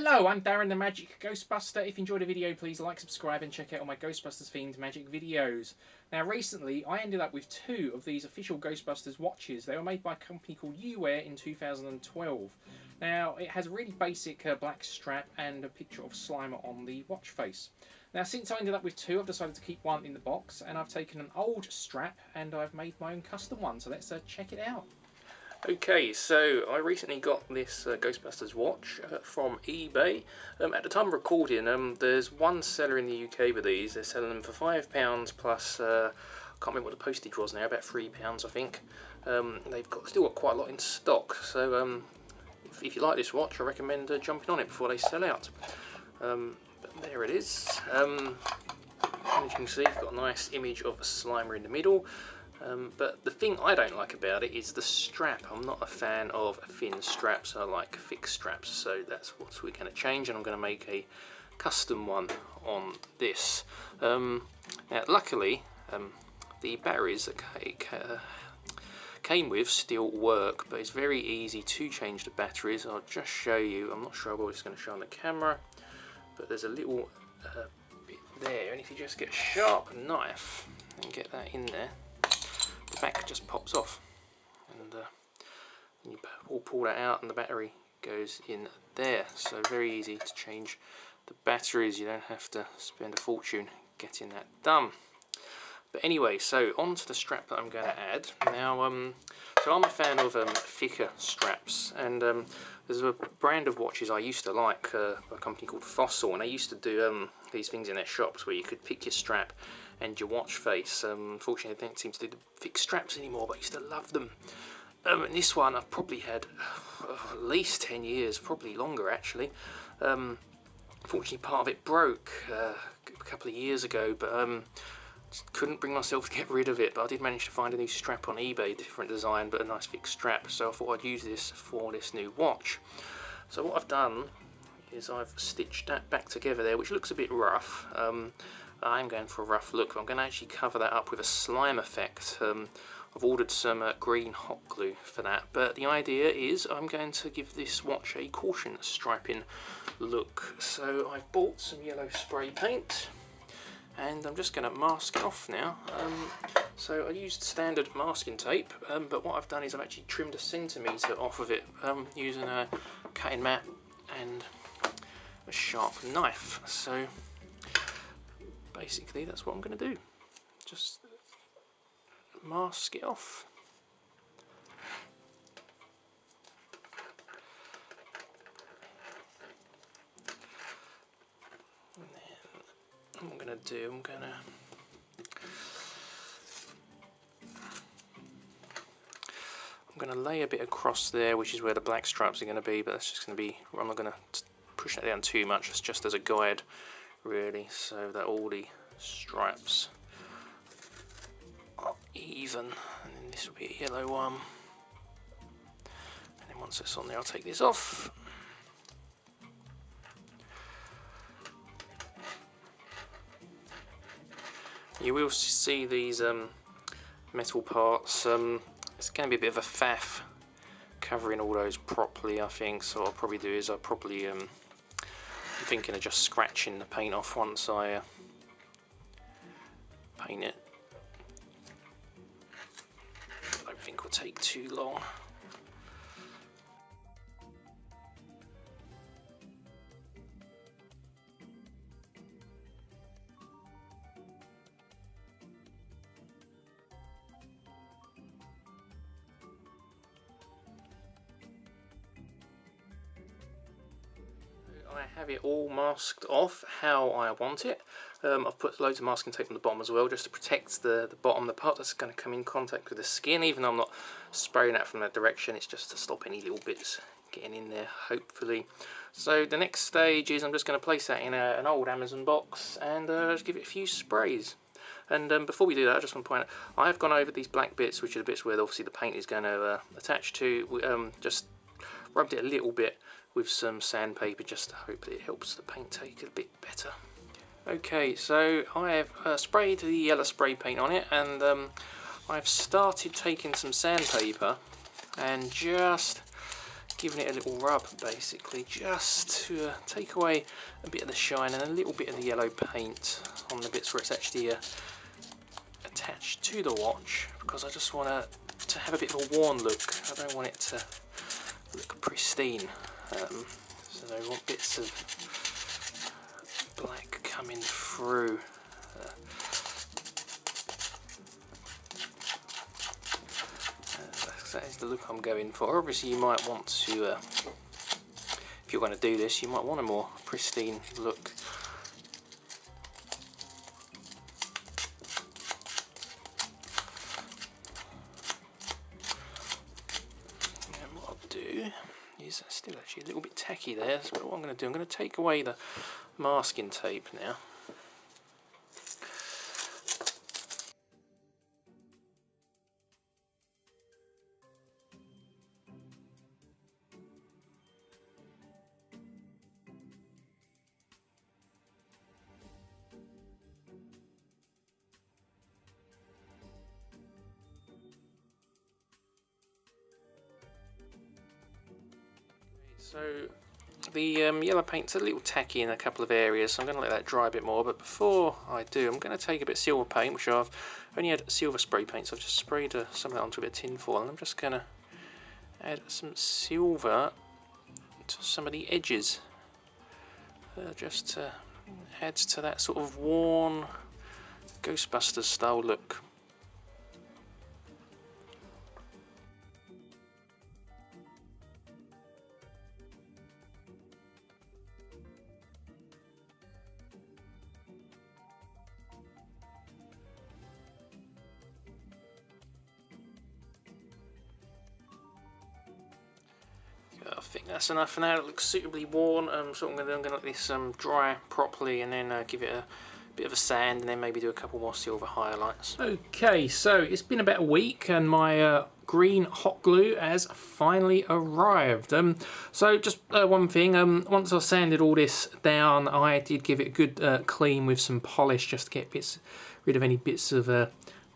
Hello, I'm Darren the Magic Ghostbuster. If you enjoyed the video, please like, subscribe, and check out all my Ghostbusters themed magic videos. Now, recently, I ended up with two of these official Ghostbusters watches. They were made by a company called Uwear in 2012. Now, it has a really basic uh, black strap and a picture of Slimer on the watch face. Now, since I ended up with two, I've decided to keep one in the box, and I've taken an old strap and I've made my own custom one. So let's uh, check it out. Okay, so I recently got this uh, Ghostbusters watch uh, from eBay. Um, at the time of recording, um, there's one seller in the UK with these. They're selling them for £5 plus, uh, I can't remember what the postage was now, about £3 I think. Um, they've got still got quite a lot in stock, so um, if, if, you like this watch, I recommend uh, jumping on it before they sell out. Um, there it is. Um, as you can see, you've got a nice image of a Slimer in the middle. Um, but the thing I don't like about it is the strap. I'm not a fan of thin straps. I like fixed straps. So that's what we're going to change, and I'm going to make a custom one on this. Um, now, luckily, um, the batteries that came with still work, but it's very easy to change the batteries. I'll just show you. I'm not sure what it's going to show on the camera, but there's a little uh, bit there, and if you just get a sharp knife and get that in there, the back just pops off. And uh, you all pull that out and the battery goes in there. So very easy to change the batteries. You don't have to spend a fortune getting that done. But anyway so onto the strap that I'm going to add. Now um, so I'm a fan of um, thicker straps. And um, there's a brand of watches I used to like uh, a company called Fossil. And they used to do um, these things in their shops where you could pick your strap and your watch face. Um, unfortunately, they don't seem to do the fixed straps anymore, but I used to love them. Um, and this one I've probably had uh, at least 10 years, probably longer actually. Um, unfortunately, part of it broke uh, a couple of years ago, but um, couldn't bring myself to get rid of it. But I did manage to find a new strap on eBay, different design, but a nice fixed strap. So I thought I'd use this for this new watch. So what I've done is I've stitched that back together there, which looks a bit rough. Um, I'm going for a rough look. I'm going to actually cover that up with a slime effect. Um, I've ordered some uh, green hot glue for that, but the idea is I'm going to give this watch a caution striping look. So I've bought some yellow spray paint, and I'm just going to mask it off now. Um, so I used standard masking tape, um, but what I've done is I've actually trimmed a centimetre off of it um, using a cutting mat and a sharp knife. So basically that's what I'm going to do. Just mask it off. I'm going to do, I'm going to I'm going to lay a bit across there, which is where the black stripes are going to be, but that's just going to be, I'm not going to push that down too much, it's just as a guide really. So that all the stripes are even. And then this will be a yellow one. And then once it's on there I'll take this off. You will see these um, metal parts. Um, it's going to be a bit of a faff covering all those properly I think. So what I'll probably do is I'll probably um, thinking of just scratching the paint off once I uh, paint it. I don't think it will take too long. I have it all masked off how I want it. Um, I've put loads of masking tape on the bottom as well just to protect the, the bottom, the part that's going to come in contact with the skin. Even though I'm not spraying that from that direction, it's just to stop any little bits getting in there, hopefully. So the next stage is I'm just going to place that in a, an old Amazon box and uh, just give it a few sprays. And um, before we do that, I just want to point out, I have gone over these black bits, which are the bits where obviously the paint is going to uh, attach to, um, just rubbed it a little bit with some sandpaper just to hopefully it helps the paint take a bit better. Okay, so I have uh, sprayed the yellow spray paint on it and um, I've started taking some sandpaper and just giving it a little rub basically just to uh, take away a bit of the shine and a little bit of the yellow paint on the bits where it's actually uh, attached to the watch because I just want to, to have a bit of a worn look. I don't want it to look pristine. Um, so I want bits of black coming through. Uh, that is the look I'm going for. Obviously you might want to, uh, if you're going to do this, you might want a more pristine look. Actually a little bit tacky there, so what I'm going to do, I'm going to take away the masking tape now. So the um, yellow paint's a little tacky in a couple of areas, so I'm going to let that dry a bit more. But before I do, I'm going to take a bit of silver paint, which I've only had silver spray paint, so I've just sprayed uh, some of that onto a bit of tin foil, and I'm just going to add some silver to some of the edges, uh, just to add to that sort of worn Ghostbusters style look. Think that's enough for now. It looks suitably worn. Um, so I'm going to let this um, dry properly and then uh, give it a bit of a sand and then maybe do a couple more silver highlights. Okay, so it's been about a week and my uh, green hot glue has finally arrived. Um, so just uh, one thing, um, once I sanded all this down, I did give it a good uh, clean with some polish just to get bits rid of any bits of uh,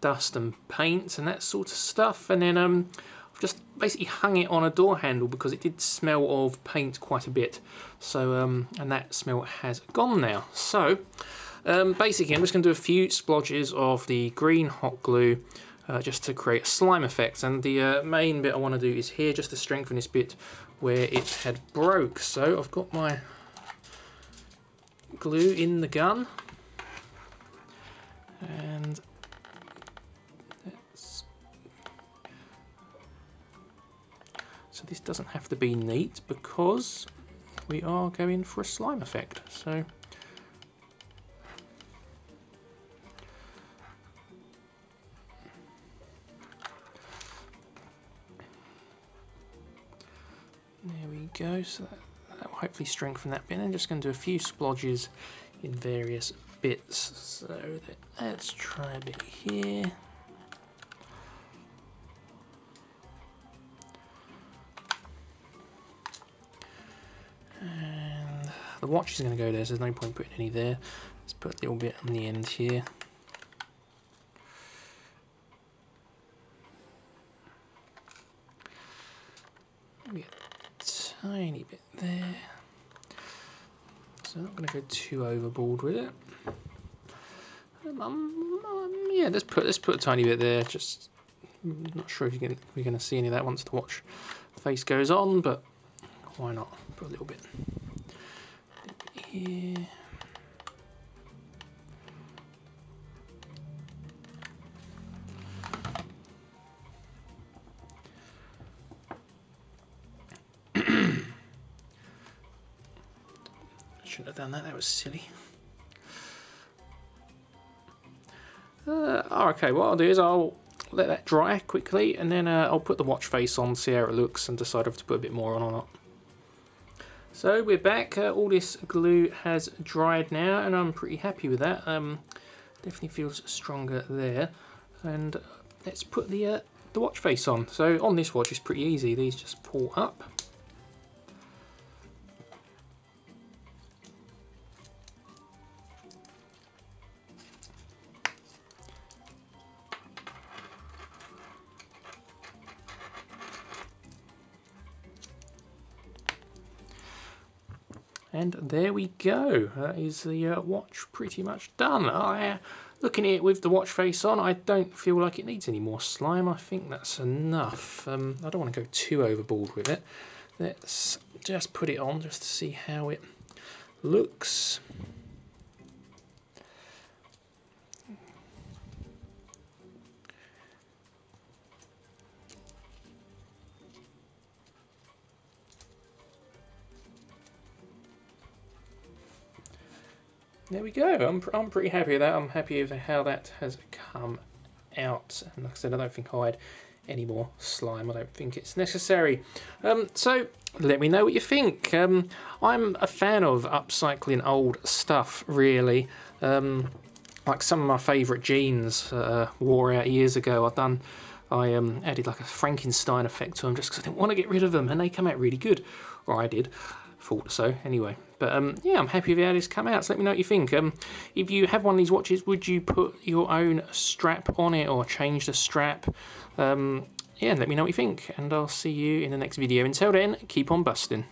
dust and paint and that sort of stuff. And then um, just basically hung it on a door handle because it did smell of paint quite a bit. So, um, and that smell has gone now. So, um, basically, I'm just going to do a few splodges of the green hot glue uh, just to create a slime effect. And the uh, main bit I want to do is here just to strengthen this bit where it had broke. So I've got my glue in the gun. Doesn't have to be neat because we are going for a slime effect. So there we go. So that, will hopefully strengthen that bit. I'm just going to do a few splodges in various bits. So that, let's try a bit here. The watch is going to go there, so there's no point putting any there. Let's put a little bit on the end here. Maybe a tiny bit there. So I'm not going to go too overboard with it. Um, um, yeah, let's put let's put a tiny bit there. Just I'm not sure if can, we're going to see any of that once the watch face goes on, but why not put a little bit here. Shouldn't have done that, that was silly. Uh, okay, what I'll do is I'll let that dry quickly and then uh, I'll put the watch face on, see how it looks and decide if to put a bit more on or not. So we're back, uh, all this glue has dried now and I'm pretty happy with that. Um, definitely feels stronger there. And let's put the, uh, the watch face on. So on this watch it's pretty easy, these just pull up. And there we go. That is the uh, watch pretty much done. I, uh, looking at it with the watch face on, I don't feel like it needs any more slime. I think that's enough. Um, I don't want to go too overboard with it. Let's just put it on just to see how it looks. There we go. I'm, I'm pretty happy with that. I'm happy with how that has come out. And like I said, I don't think I had any more slime. I don't think it's necessary. Um, so let me know what you think. Um, I'm a fan of upcycling old stuff, really. Um, like some of my favourite jeans uh, wore out years ago. I've done. I um, added like a Frankenstein effect to them just because I didn't want to get rid of them, and they come out really good. Or I did thought so anyway. But um, yeah, I'm happy with how this come out. So let me know what you think. Um, if you have one of these watches, would you put your own strap on it or change the strap? Um, yeah, let me know what you think, and I'll see you in the next video. Until then, keep on busting.